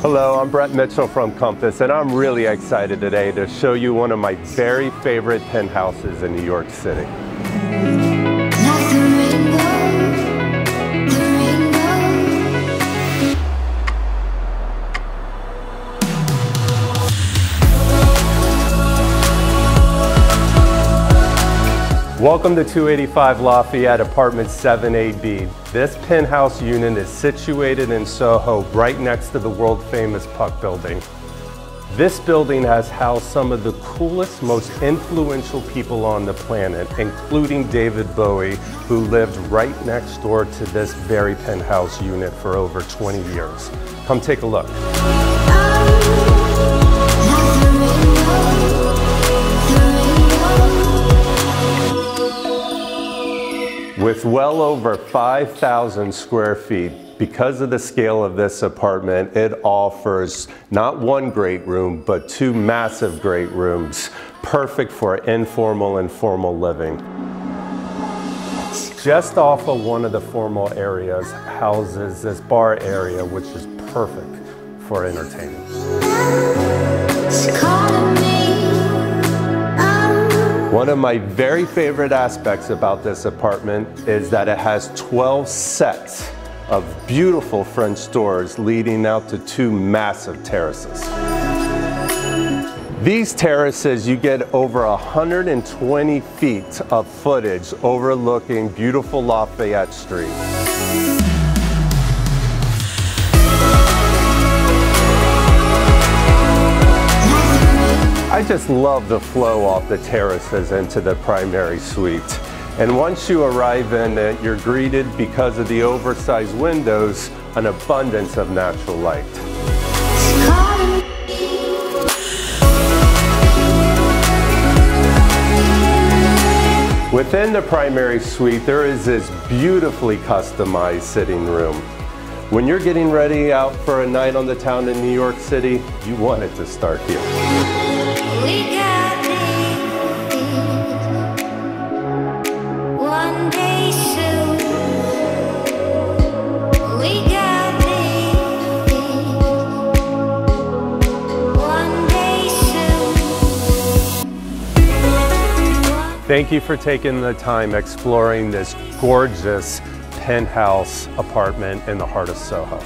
Hello, I'm Brett Mitchell from Compass, and I'm really excited today to show you one of my very favorite penthouses in New York City. Welcome to 285 Lafayette Apartment 7AB. This penthouse unit is situated in Soho, right next to the world famous Puck Building. This building has housed some of the coolest, most influential people on the planet, including David Bowie, who lived right next door to this very penthouse unit for over 20 years. Come take a look. With well over 5,000 square feet, because of the scale of this apartment, it offers not one great room, but two massive great rooms, perfect for informal and formal living. Just off of one of the formal areas houses this bar area, which is perfect for entertaining. One of my very favorite aspects about this apartment is that it has 12 sets of beautiful French doors leading out to two massive terraces. These terraces, you get over 120 feet of footage overlooking beautiful Lafayette Street. Just love the flow off the terraces into the primary suite. And once you arrive in it, you're greeted because of the oversized windows, an abundance of natural light. Within the primary suite, there is this beautifully customized sitting room. When you're getting ready out for a night on the town in New York City, you want it to start here. Thank you for taking the time exploring this gorgeous penthouse apartment in the heart of Soho.